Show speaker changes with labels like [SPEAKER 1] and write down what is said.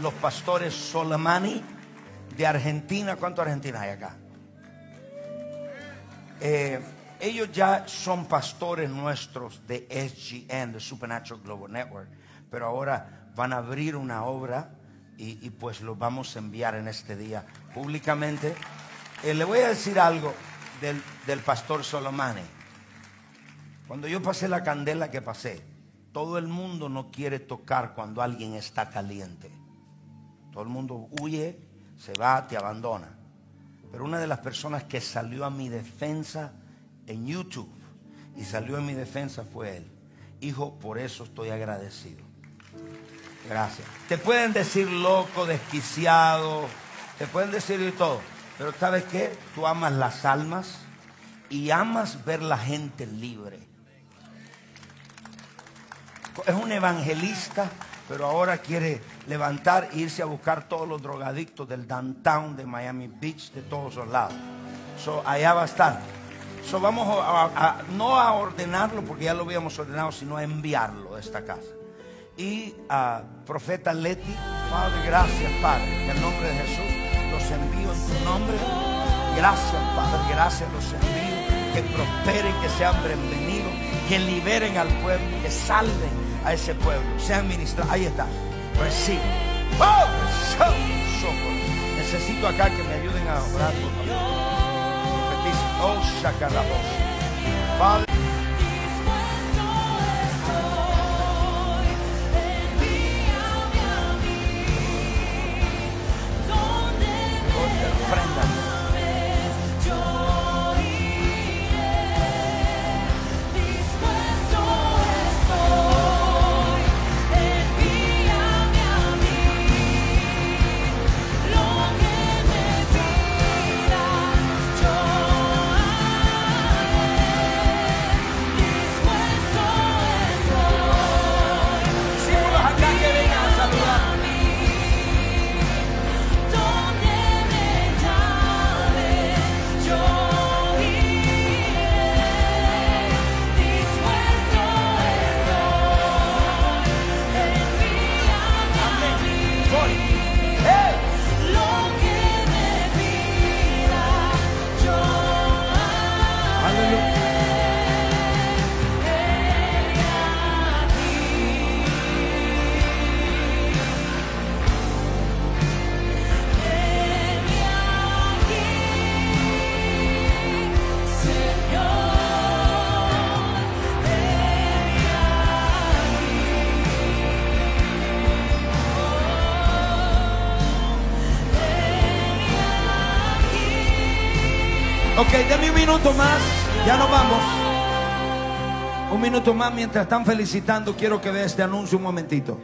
[SPEAKER 1] los pastores Soleimani de Argentina. ¿Cuántos argentinos hay acá? Eh, ellos ya son pastores nuestros de SGN, de Supernatural Global Network, pero ahora van a abrir una obra y, pues los vamos a enviar en este día públicamente. Eh, le voy a decir algo del, del pastor Soleimani. Cuando yo pasé la candela que pasé, todo el mundo no quiere tocar cuando alguien está caliente. Todo el mundo huye, se va, te abandona. Pero una de las personas que salió a mi defensa en YouTube y salió en mi defensa fue él. Hijo, por eso estoy agradecido. Gracias. Te pueden decir loco, desquiciado, te pueden decir de todo. Pero ¿sabes qué? Tú amas las almas y amas ver la gente libre. Es un evangelista pero ahora quiere levantar e irse a buscar todos los drogadictos del downtown de Miami Beach, de todos los lados. So, allá va a estar. So, vamos a, no a ordenarlo porque ya lo habíamos ordenado, sino a enviarlo a esta casa. Y a profeta Leti, Padre, gracias Padre, en el nombre de Jesús los envío en tu nombre. Gracias Padre, gracias los envío. Que prosperen, que sean bienvenidos, que liberen al pueblo, que salven a ese pueblo. Sean ministrados. Ahí está. Recibe. ¡Oh! Necesito acá que me ayuden a orar, por favor. Oh, Padre. Ok, denme un minuto más. Ya nos vamos. Un minuto más mientras están felicitando. Quiero que vea este anuncio un momentito.